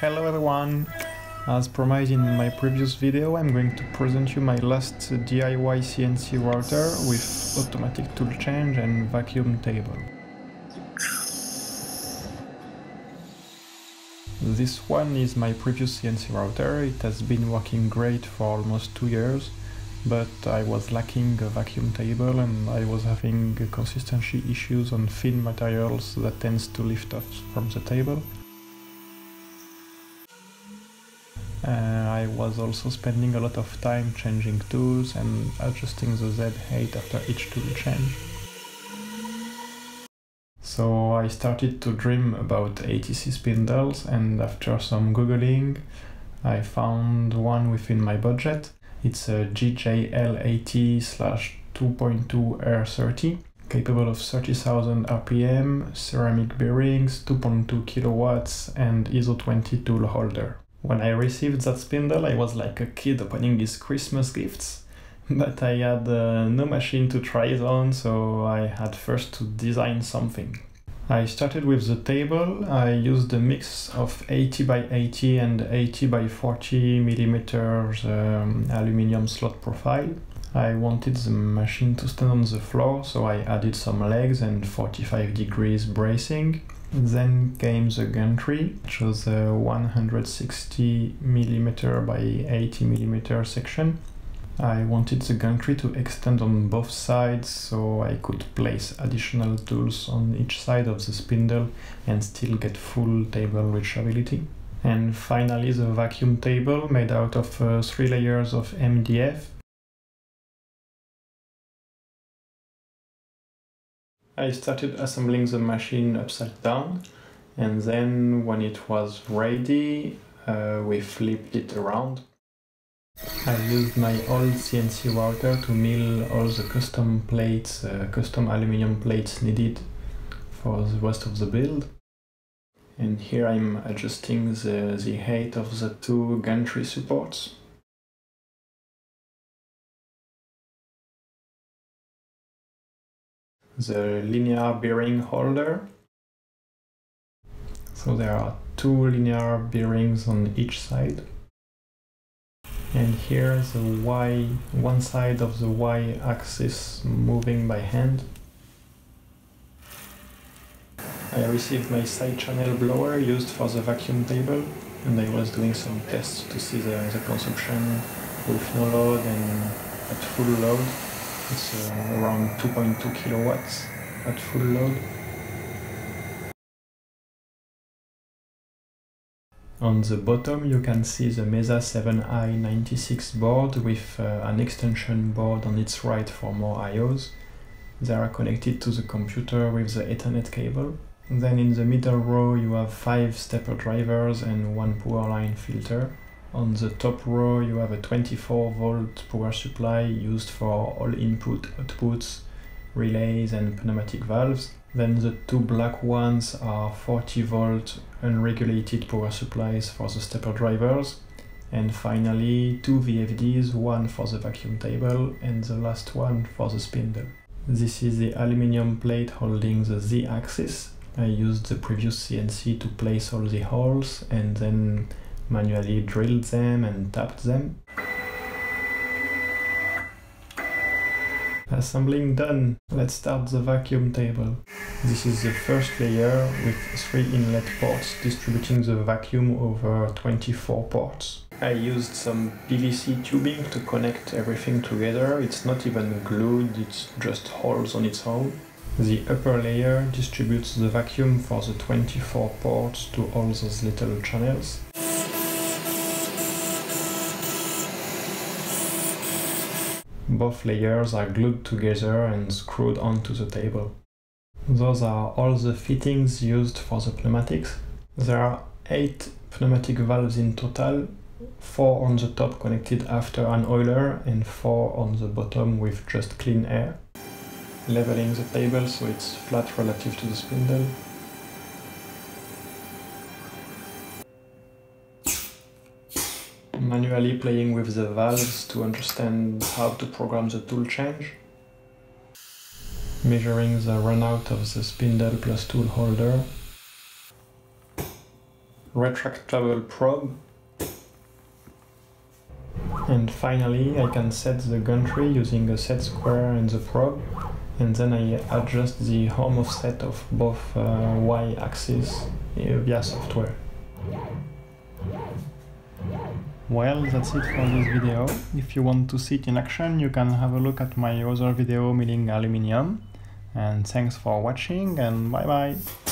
Hello everyone! As promised in my previous video, I'm going to present you my last DIY CNC router with automatic tool change and vacuum table. This one is my previous CNC router, it has been working great for almost two years, but I was lacking a vacuum table and I was having consistency issues on thin materials that tends to lift off from the table. Uh, Uh, I was also spending a lot of time changing tools and adjusting the Z height after each tool change. So I started to dream about ATC spindles and after some googling I found one within my budget. It's a GJL80 slash 2.2 R30 capable of 30,000 RPM, ceramic bearings, 2.2 kilowatts and ISO 20 tool holder. When I received that spindle, I was like a kid opening his Christmas gifts, but I had uh, no machine to try it on, so I had first to design something. I started with the table. I used a mix of 80 by 80 and 80 by 40 millimeters um, aluminium slot profile. I wanted the machine to stand on the floor, so I added some legs and 45 degrees bracing. Then came the gantry, which was a 160 mm by 80 mm section. I wanted the gantry to extend on both sides so I could place additional tools on each side of the spindle and still get full table reachability. And finally the vacuum table made out of uh, three layers of MDF I started assembling the machine upside down and then when it was ready uh, we flipped it around. I used my old CNC router to mill all the custom plates, uh, custom aluminium plates needed for the rest of the build. And here I'm adjusting the, the height of the two gantry supports. The linear bearing holder. So there are two linear bearings on each side. And here the Y, one side of the Y axis moving by hand. I received my side channel blower used for the vacuum table and I was doing some tests to see the, the consumption with no load and at full load. It's uh, around 2.2 kilowatts at full load. On the bottom you can see the Mesa 7i96 board with uh, an extension board on its right for more IOs. They are connected to the computer with the Ethernet cable. Then in the middle row you have 5 stepper drivers and one power line filter. On the top row you have a 24 volt power supply used for all input outputs, relays and pneumatic valves. Then the two black ones are 40 volt unregulated power supplies for the stepper drivers. And finally two VFDs, one for the vacuum table and the last one for the spindle. This is the aluminium plate holding the Z-axis. I used the previous CNC to place all the holes and then manually drilled them and tapped them. Assembling done. Let's start the vacuum table. This is the first layer with three inlet ports distributing the vacuum over 24 ports. I used some PVC tubing to connect everything together. It's not even glued, it's just holes on its own. The upper layer distributes the vacuum for the 24 ports to all those little channels. Both layers are glued together and screwed onto the table. Those are all the fittings used for the pneumatics. There are 8 pneumatic valves in total, 4 on the top connected after an oiler and 4 on the bottom with just clean air. Leveling the table so it's flat relative to the spindle. Manually playing with the valves to understand how to program the tool change. Measuring the runout of the spindle plus tool holder. retractable probe. And finally I can set the gantry using a set square and the probe and then I adjust the home offset of both uh, y-axis uh, via software. Well, that's it for this video. If you want to see it in action, you can have a look at my other video milling aluminium. And thanks for watching and bye bye!